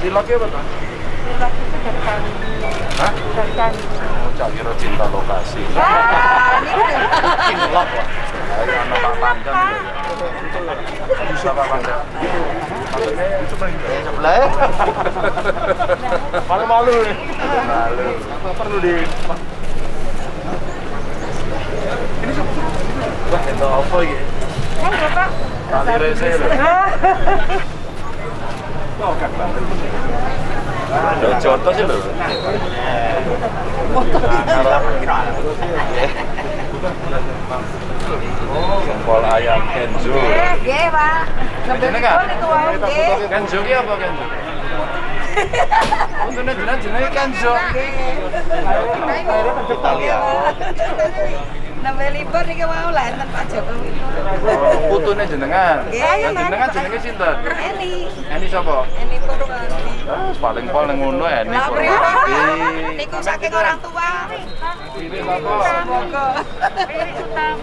Ciloknya apa, Pak? cilok itu dari kami. Hah? Dari kami. Oh, cak kira cinta lokasi. Ah, ini Cilok, Pak. Ayo anak Pak Panjang. Bisa Pak Panjang. Sebelah ya? Malu-malu nih. Malu. Apa perlu di Ini Wah, itu apa ya? Enggak, Pak. Tali rese lho. Oh, kan banget. Lho, contoh sih lho. Oh, jempol ayam. Eh, nggih, Pak. Jenenge kan? Itu wae. Kenzo ki apa Kenzo? Untune jeneng jenenge Kenzo. Nambah libur nih mau lah enten Pak Jokowi. Oh, putune jenengan. Lah jenengan jenenge sinten? Eni, Eni sapa? Eni Purwanti. Ah, paling paling ngono Eni Purwanti. Niku saking orang tua. Ini apa? Semoga.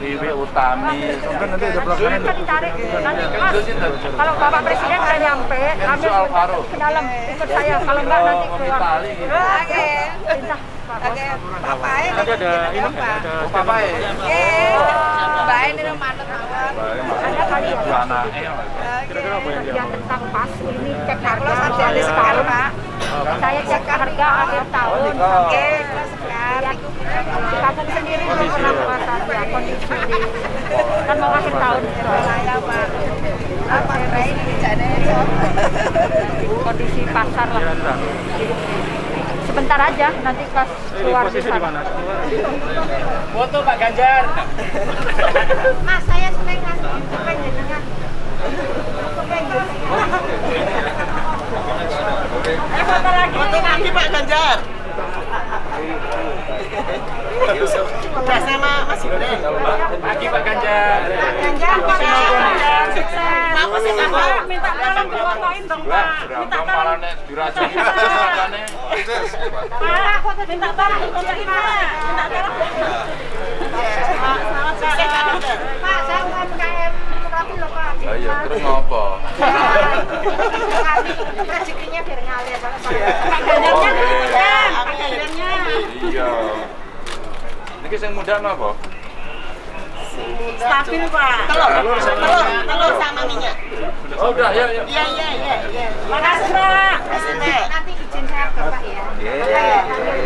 Wiwi Utami. Sampai nanti ada pelaksanaan. Kan cari nanti Mas. Kalau Bapak Presiden udah nyampe, ambil Alvaro. ke dalam ikut saya. Kalau enggak nanti keluar. Oke. Pindah. Oke, papae ada ini ada manut mawon. Ada kali ya. Tentang pas ini cek harga sampai tahun. Pak. Saya cek harga akhir tahun. Oke. Di kampung sendiri ya kondisi di kan mau akhir tahun. Pak. Apa? Kondisi pasar lah. Sebentar aja nanti pas keluar di sana. Foto Pak Ganjar. Mas saya sepengen dengan sepengen. Eh foto lagi. Foto kaki Pak Ganjar. Udah sama Mas Ibrahim. Pagi Pak Ganjar. Ganjar, Pak sukses. Apa sih, Pak? Minta tolong difotoin dong, Pak. Minta tolong. diracuni. Pak, aku minta tolong difotoin, Pak. Minta tolong. Pak, Pak saya UMKM Merapi loh, Pak. Iya terus ngopo? Rezekinya biar ngalir. Pak kan, Pak Ganjarnya. Iya. Niki sing muda napa? Stabil Pak. Telur, telur, telur sama minyak. Oh udah ya ya. Iya, iya, iya, iya. Makasih, Pak. Kasih Nek. Nanti izin saya ke Pak ya. Iya. Ngambil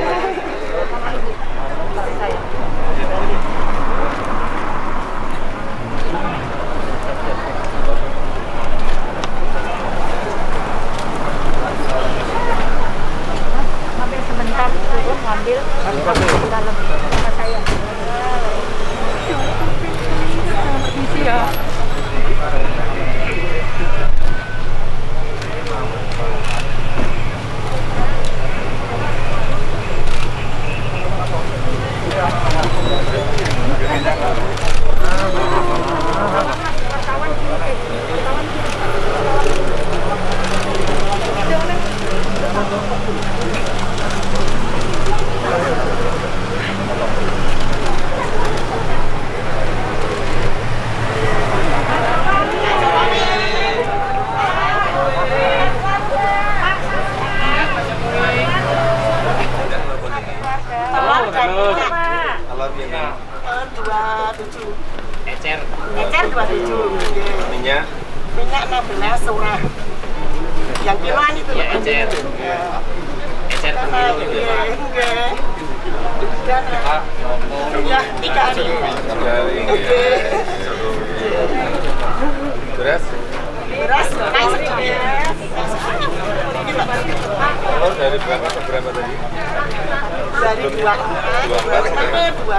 sebentar turun ngambil dari berapa ke berapa tadi? Dari dua Dua dua sampai dua.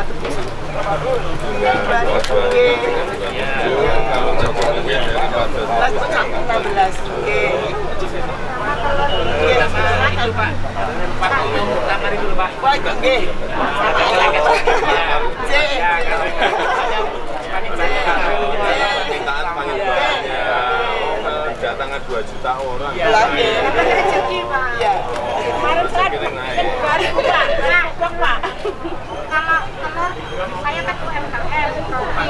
Kalau cocoknya dari empat belas. Enam belas. Nggih. Nggih. Itu Pak. Pak ngomong pertama itu Pak. Wah, nggih. C. Permintaan makin banyak. Kedatangan 2 juta orang. Lah, nggih. Iya. Kemarin kan Kira naik. baru buka, nah, Bang, Pak. Kalau telur saya kan UMKM, roti,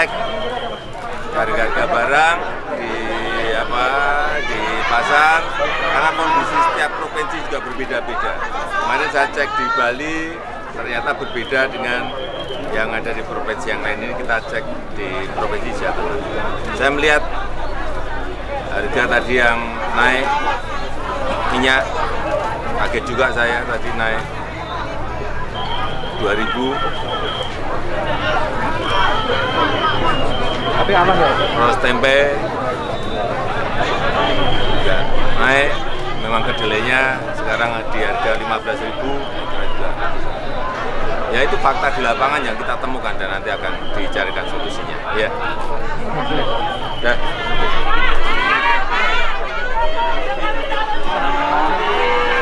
Ngecek harga-harga barang di apa di pasar karena kondisi setiap provinsi juga berbeda-beda. Kemarin saya cek di Bali ternyata berbeda dengan yang ada di provinsi yang lain ini kita cek di provinsi Jawa Tengah. Saya melihat harga tadi yang naik minyak kaget juga saya tadi naik 2000 Tapi aman ya? terus tempe juga naik memang kedelainya sekarang di harga 15.000 juga. ya itu fakta di lapangan yang kita temukan dan nanti akan dicarikan solusinya ya.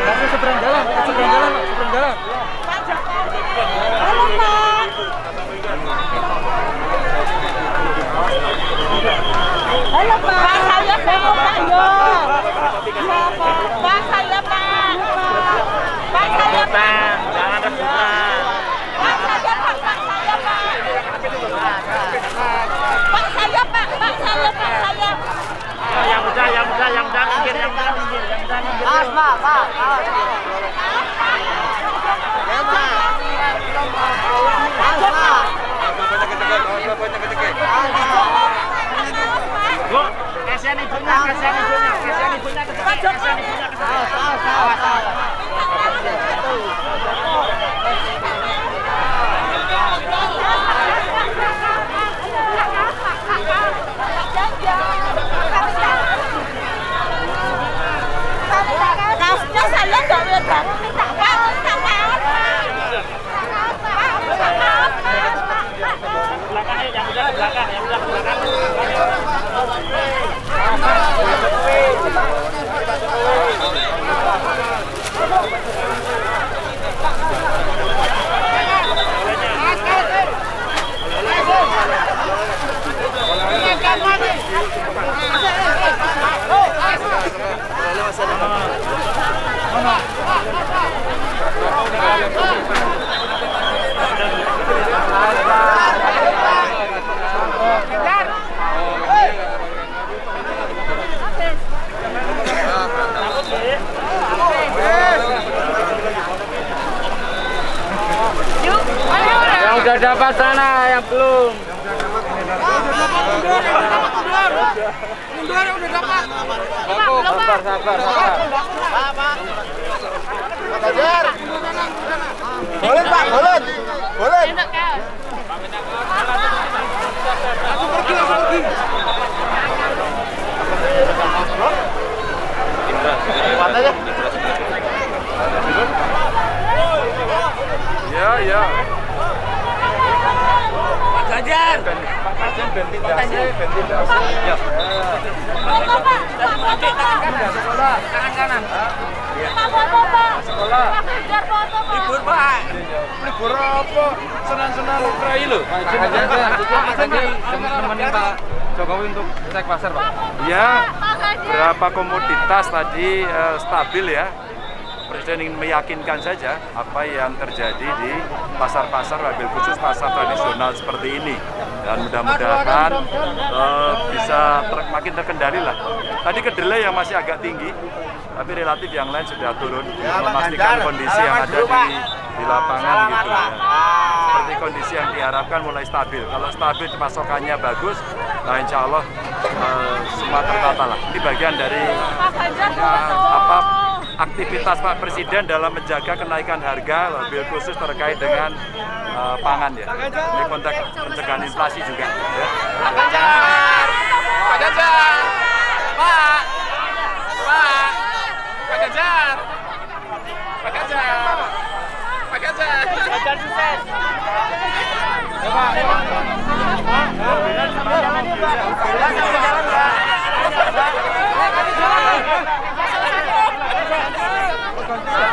Masih seberang jalan, seberang jalan, seberang jalan. Halo Pak, saya mau Pak Yo. Pak saya Pak. Pak saya Pak. Jangan rebutan. Pak saya Pak, Pak saya Pak. Pak saya Pak, Pak saya Pak saya. yang muda, yang muda minggir, yang muda minggir, yang muda minggir. Mas, Pak, Pak. Mas. Ya, Pak. Mas, Pak. Bu, kasihan ibunya, kasihan ibunya, kasihan ibunya ke depan, kasihan ibunya ke depan. Awas, awas, awas. Kaosnya saya nggak boleh banget minta kaos, minta kaos. Belakang nih, yang muda ke belakang, yang muda ke belakang. Yang udah dapat sana, yang belum. Sabar, sabar, sabar. Boleh Pak, boleh. Boleh. Ya. Pak Ganjar. Pak. Ya. Pak. Pak. Tangan kanan. Pak, foto, Pak. Pak Ganjar foto, Pak. Libur Pak. Libur apa? Senang-senang Ukraina lho. Pak Ganjar nemenin Pak Jokowi untuk cek pasar, Pak. Ya, Ganjar. berapa komoditas tadi eh, stabil ya. Presiden ingin meyakinkan saja apa yang terjadi di pasar-pasar, wabil khusus pasar tradisional seperti ini. Dan mudah-mudahan eh, bisa ter- makin terkendali lah. Tadi kedelai yang masih agak tinggi, tapi relatif yang lain sudah turun. memastikan kondisi yang ada di, di lapangan gitu ya. Seperti kondisi yang diharapkan mulai stabil. Kalau stabil pasokannya bagus, nah insya Allah eh, semua tertata lah. Ini bagian dari ya, apa aktivitas Pak Presiden dalam menjaga kenaikan harga mobil khusus terkait dengan eh, pangan ya. Ini konteks pencegahan inflasi juga. Ya. Pak. Oh,